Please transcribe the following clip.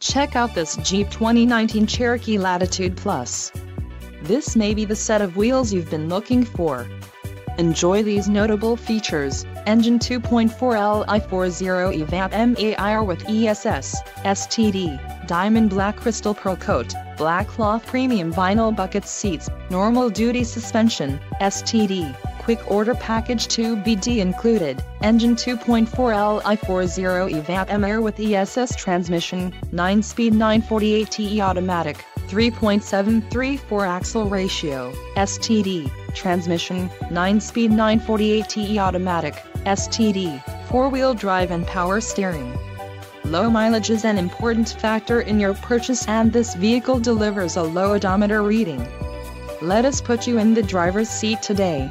Check out this Jeep 2019 Cherokee Latitude Plus. This may be the set of wheels you've been looking for. Enjoy these notable features, engine 2.4 Li40 EVAP MAIR with ESS, STD, diamond black crystal pearl coat, black cloth premium vinyl bucket seats, normal duty suspension, STD, quick order package 2BD included, engine 2.4 Li40 EVAP M Air with ESS transmission, 9-speed 948TE automatic, 3.734 axle ratio, STD, transmission, 9-speed 948TE automatic, STD, 4-wheel drive and power steering. Low mileage is an important factor in your purchase and this vehicle delivers a low odometer reading. Let us put you in the driver's seat today.